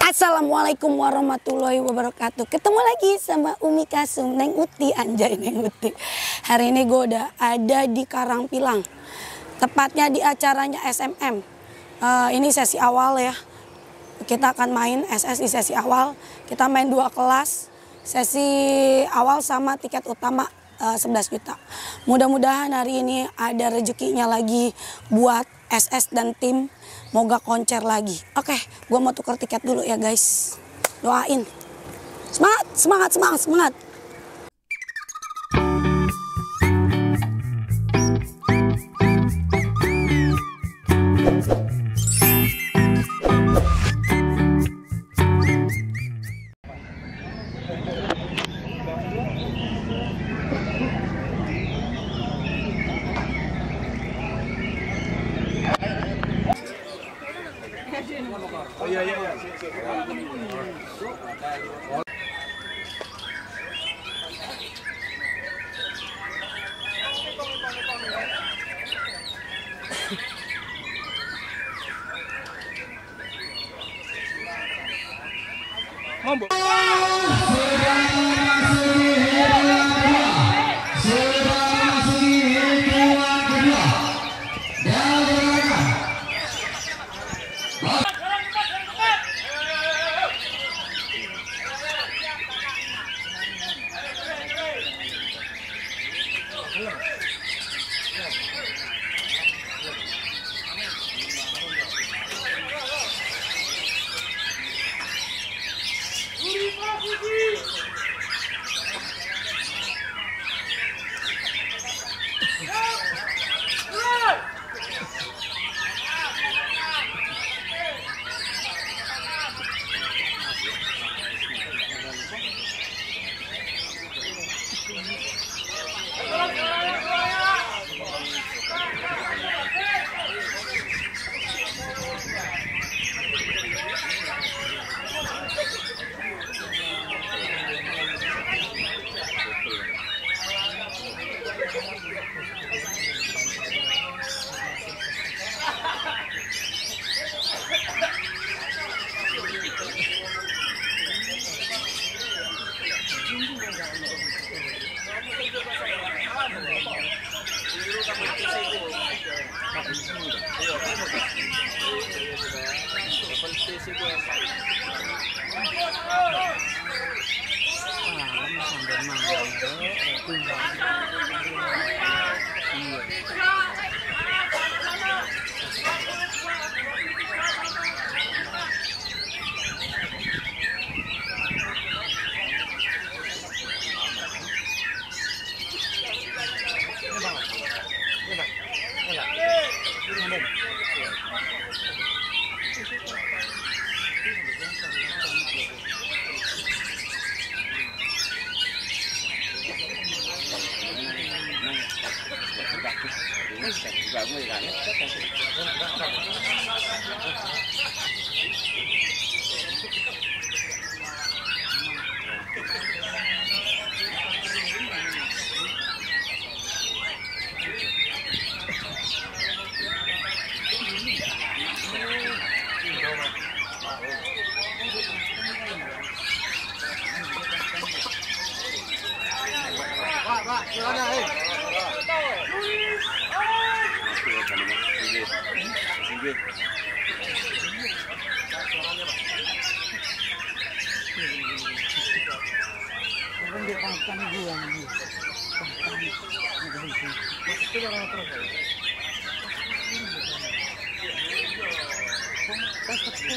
Assalamualaikum warahmatullahi wabarakatuh. Ketemu lagi sama Umi Kasum Neng Uti, anjay Neng Uti. Hari ini gue udah ada di Karangpilang Tepatnya di acaranya SMM uh, Ini sesi awal ya. Kita akan main SS di sesi awal. Kita main dua kelas Sesi awal sama tiket utama uh, 11 juta Mudah-mudahan hari ini ada rezekinya lagi buat SS dan tim Moga konser lagi. Oke, gue mau tukar tiket dulu ya guys. Doain. Semangat, semangat, semangat, semangat. Vamos.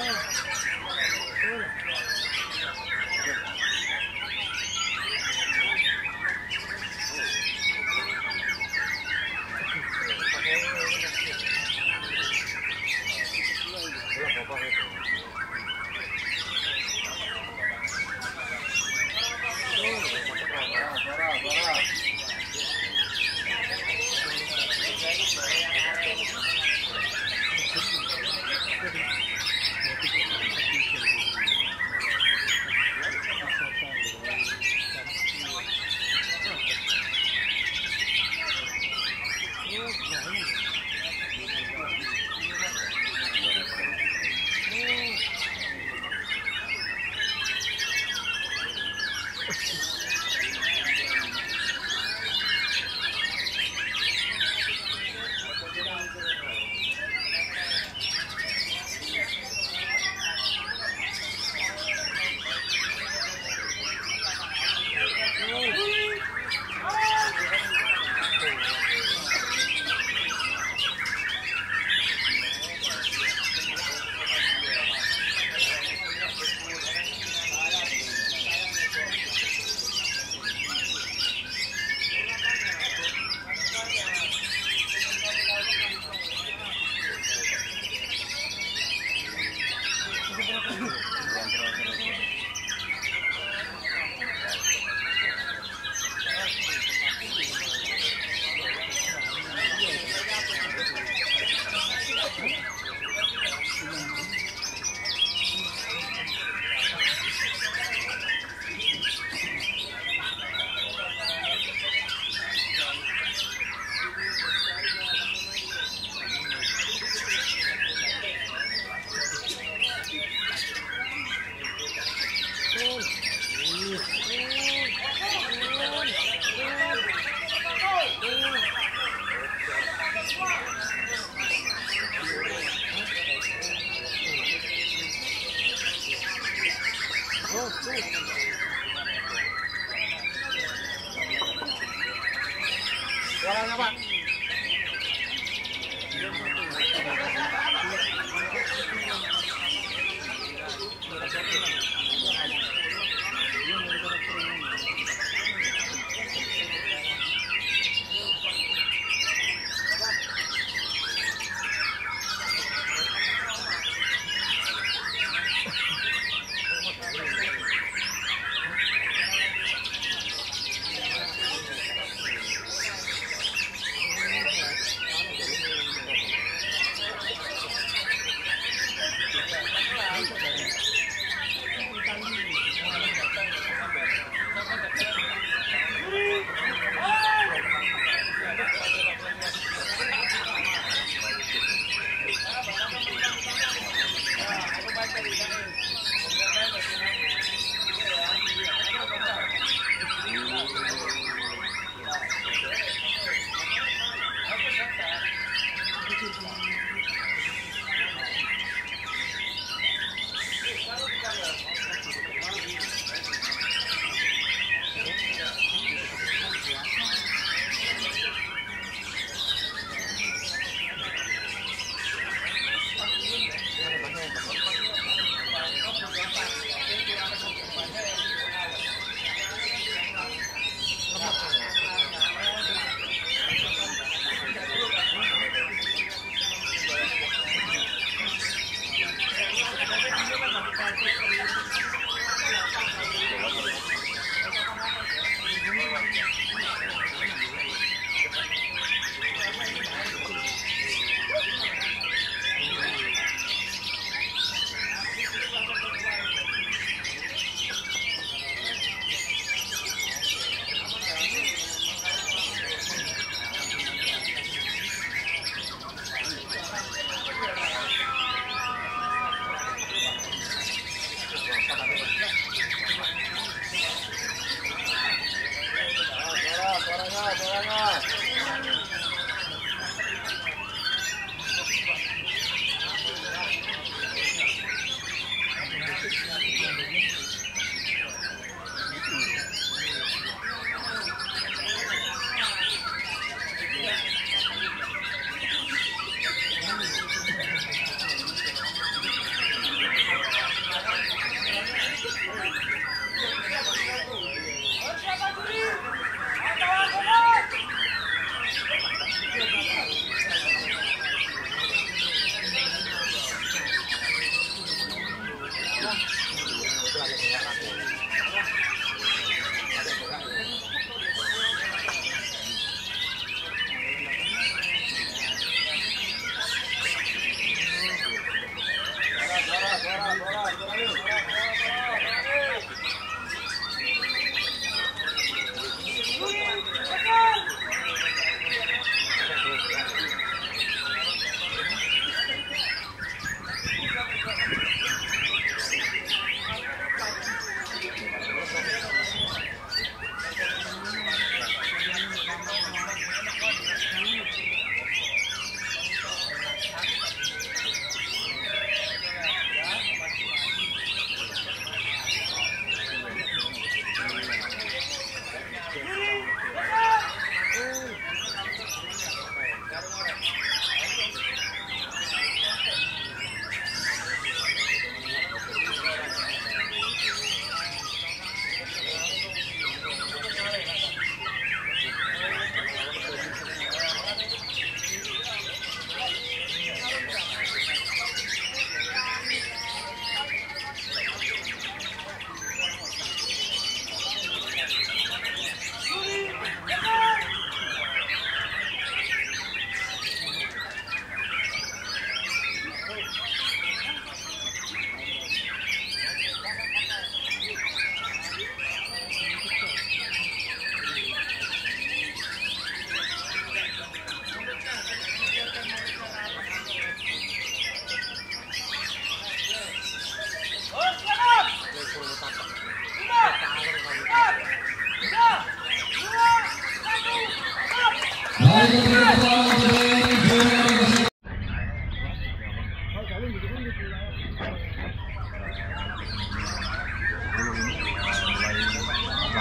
Olha. Olha.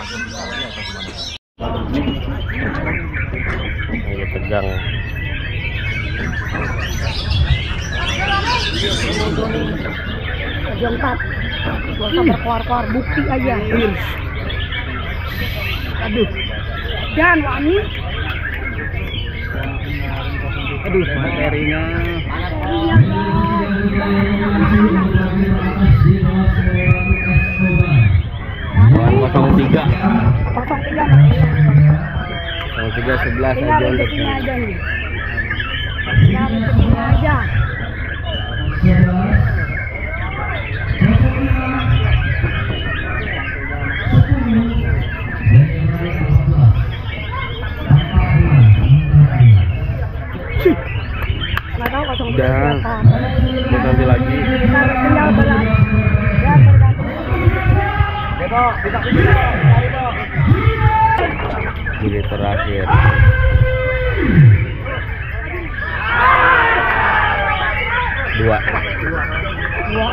Ini tegang. Jongkat. Gak usah berkoar-koar, bukti aja. Aduh. Dan wangi. Aduh, materinya. Materinya. 03 03 sebelas aja untuk aja Udah, nanti lagi. Jadi terakhir dua Dua.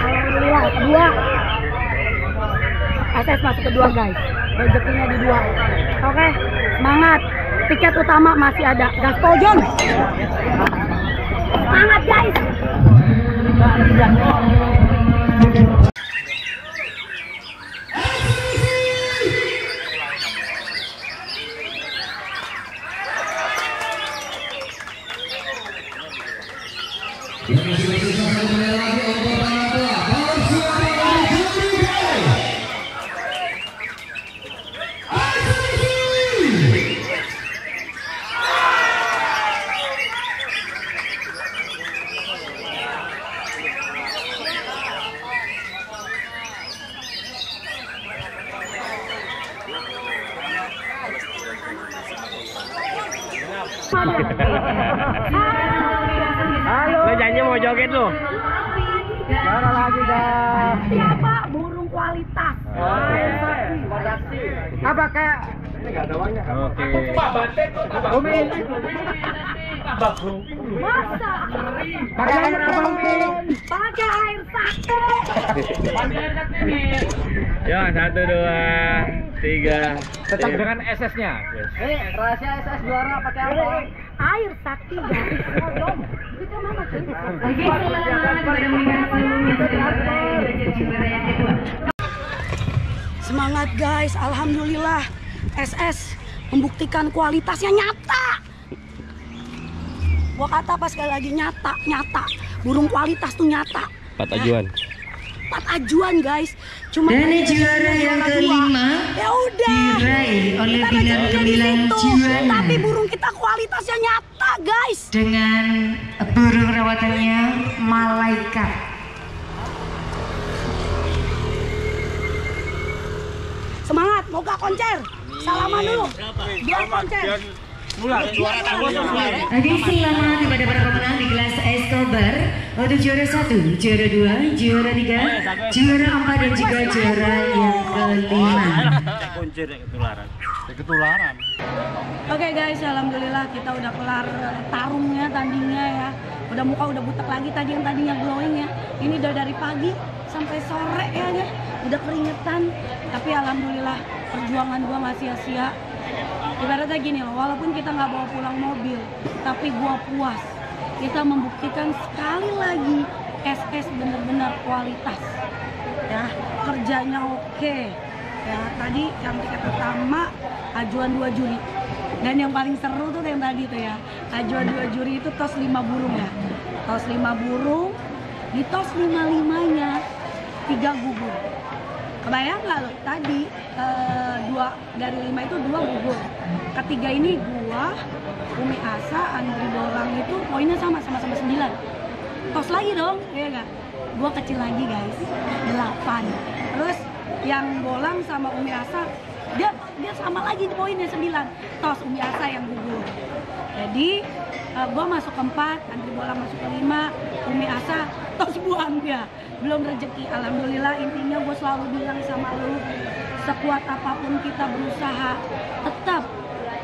Alhamdulillah, kedua. SS masuk kedua guys. Rezekinya di dua. Oke, semangat. Tiket utama masih ada. Gaspol John. Semangat guys. Masa? Pakai air apa Umi? Pakai air sate. Ya satu dua tiga. Tetap dengan SS-nya. Eh rahasia SS juara pakai apa? Air sakti. Semangat guys, alhamdulillah. SS membuktikan kualitasnya nyata. Gua kata apa sekali lagi nyata, nyata. Burung kualitas tuh nyata. Empat ajuan. Empat ajuan guys. Cuma Dan juara yang kelima Ya udah. diraih oleh di gemilang juara. Tapi burung kita kualitasnya nyata guys. dengan burung rawatannya malaikat. Semangat, moga koncer. Salaman dulu. Biar. Oke, selamat kepada para pemenang di kelas Escobar untuk juara satu, juara dua, juara tiga, juara empat dan juga juara yang kelima. Oke guys, alhamdulillah kita udah kelar eh, tarungnya, tandingnya ya. Udah muka udah butek lagi tadi yang tadinya glowing ya. Ini udah dari pagi sampai sore ya, ya. Udah keringetan, tapi alhamdulillah perjuangan gua nggak sia-sia. Ibaratnya gini loh, walaupun kita nggak bawa pulang mobil, tapi gua puas. Kita membuktikan sekali lagi SS bener-bener kualitas. Ya, kerjanya oke. Ya, tadi yang tiket pertama ajuan dua juri. Dan yang paling seru tuh yang tadi tuh ya. Ajuan dua juri itu tos lima burung ya. Tos lima burung, di tos lima limanya tiga gugur. Kebayang lo? Tadi eh, dua dari lima itu dua gugur. Ketiga ini gua, Umi Asa, Andri Bolang itu poinnya sama sama-sama sembilan. Tos lagi dong, ya nggak? Gua kecil lagi guys, delapan. Terus yang Bolang sama Umi Asa dia dia sama lagi di poinnya sembilan. Tos Umi Asa yang gugur. Jadi eh, gua masuk keempat, Andri Bolang masuk ke lima, Umi Asa tos buang dia. Belum rezeki. Alhamdulillah intinya gue selalu bilang sama lu, sekuat apa pun kita berusaha, tetap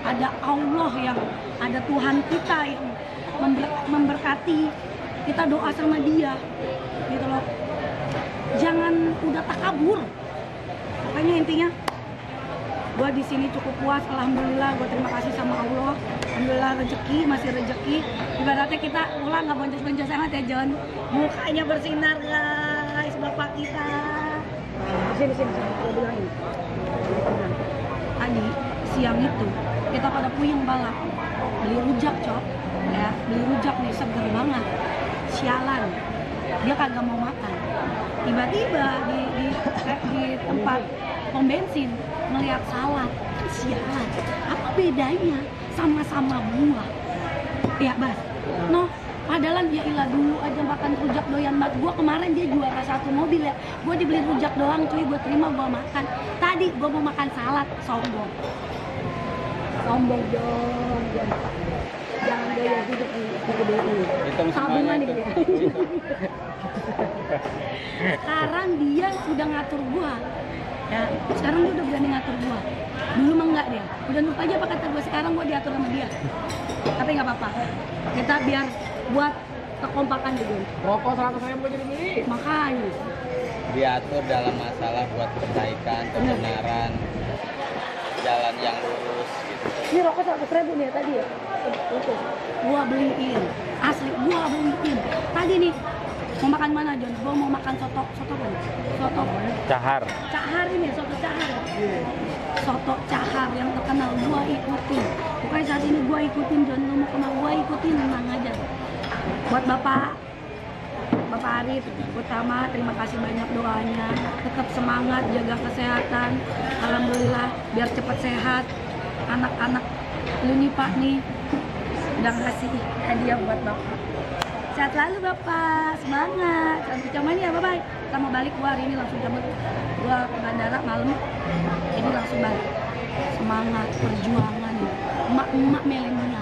ada Allah yang ada Tuhan kita yang member- memberkati. Kita doa sama dia, gitu loh. Jangan udah takabur. Pokoknya intinya gue di sini cukup puas alhamdulillah. Gue terima kasih sama Allah. Alhamdulillah rezeki masih rezeki. Ibaratnya kita pulang nggak boncos-boncos banget ya John. Mukanya bersinar guys bapak kita. Sini sini sini. Gue bilangin. Tadi siang itu kita pada puyeng balap. Beli rujak cok. Ya beli rujak nih seger banget. Sialan. Dia kagak mau makan. Tiba-tiba di, di, di tempat pom bensin ngeliat salad kan sialan apa bedanya sama-sama buah? Ya bas. No padahal ya ilah dulu aja makan rujak doyan banget gua kemarin dia juara satu mobil ya. Gua dibeli rujak doang cuy. Gua terima gua makan. Tadi gua mau makan salad sombong. Sombong dong jangan gaya hidup Hitung tabungan digedein sekarang dia udah ngatur gua ya sekarang dia udah berani ngatur gua. Dulu mah enggak dia. Udah lupa aja apa kata gua. Sekarang gua diatur sama dia. Tapi nggak apa-apa. Kita biar buat kekompakan gitu Rokok 100 ribu jadi beli. makanya. Diatur dalam masalah buat kebaikan, kebenaran, jalan yang lurus gitu. ini rokok seratus ribu nih ya tadi ya? Itu. gua beliin. Asli gua beliin. Tadi nih mau makan mana John? Gua mau makan soto soto apa? Soto Cahar. cahar ini soto cahar. Soto cahar yang terkenal gua ikutin. Pokoknya saat ini gua ikutin John. Lu mau ke mana gua ikutin tenang aja. Buat bapak Bapak Arif utama terima kasih banyak doanya. Tetap semangat jaga kesehatan. Alhamdulillah biar cepat sehat. Anak-anak lu nih Pak nih. Udah ngasih hadiah buat Bapak sehat selalu Bapak. Semangat. Sampai cuman ya bye bye kita mau balik gua hari ini langsung cabut gua ke bandara malam. Jadi langsung balik. Semangat perjuangan. Emak-emak milenial